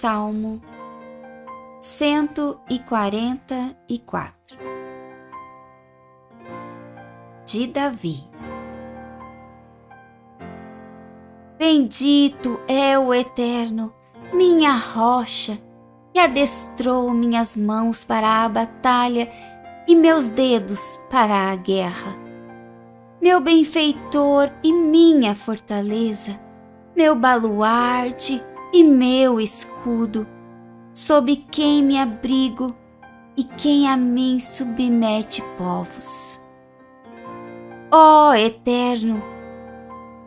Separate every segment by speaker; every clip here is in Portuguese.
Speaker 1: Salmo 144 De Davi Bendito é o Eterno, minha rocha, que adestrou minhas mãos para a batalha e meus dedos para a guerra. Meu benfeitor e minha fortaleza, meu baluarte e meu escudo, sob quem me abrigo e quem a mim submete povos. Ó Eterno,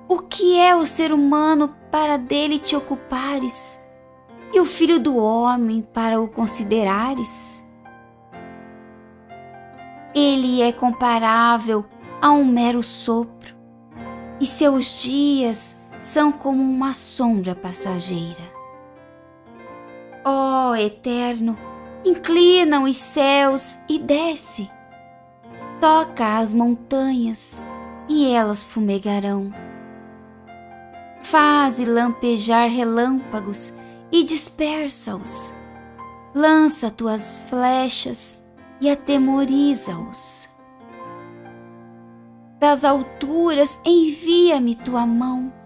Speaker 1: o que é o ser humano para dele te ocupares, e o filho do homem para o considerares? Ele é comparável a um mero sopro, e seus dias são como uma sombra passageira. Ó oh, Eterno, inclina os céus e desce. Toca as montanhas e elas fumegarão. Faze lampejar relâmpagos e dispersa-os. Lança tuas flechas e atemoriza-os. Das alturas envia-me tua mão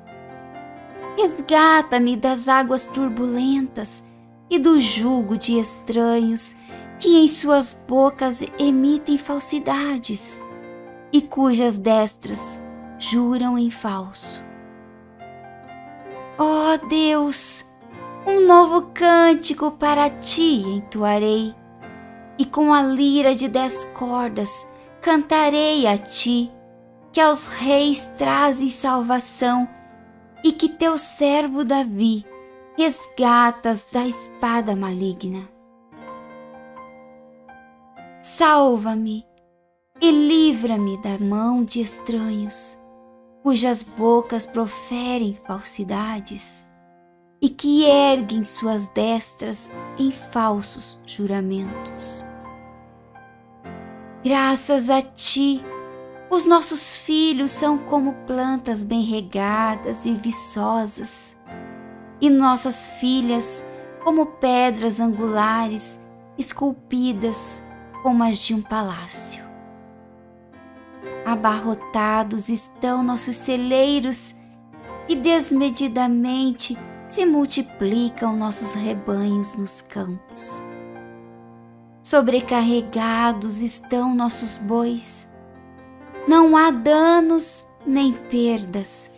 Speaker 1: Resgata-me das águas turbulentas e do jugo de estranhos que em suas bocas emitem falsidades e cujas destras juram em falso. Ó oh Deus, um novo cântico para ti entoarei, e com a lira de dez cordas cantarei a ti, que aos reis trazes salvação e que teu servo Davi resgatas da espada maligna. Salva-me e livra-me da mão de estranhos, cujas bocas proferem falsidades e que erguem suas destras em falsos juramentos. Graças a ti, os nossos filhos são como plantas bem regadas e viçosas, e nossas filhas como pedras angulares esculpidas como as de um palácio. Abarrotados estão nossos celeiros e desmedidamente se multiplicam nossos rebanhos nos campos. Sobrecarregados estão nossos bois não há danos nem perdas,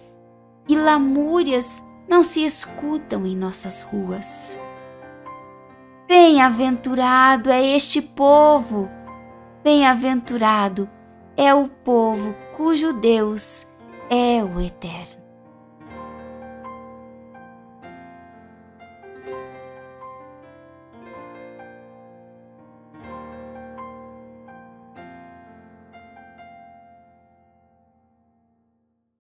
Speaker 1: e lamúrias não se escutam em nossas ruas. Bem-aventurado é este povo, bem-aventurado é o povo cujo Deus é o Eterno.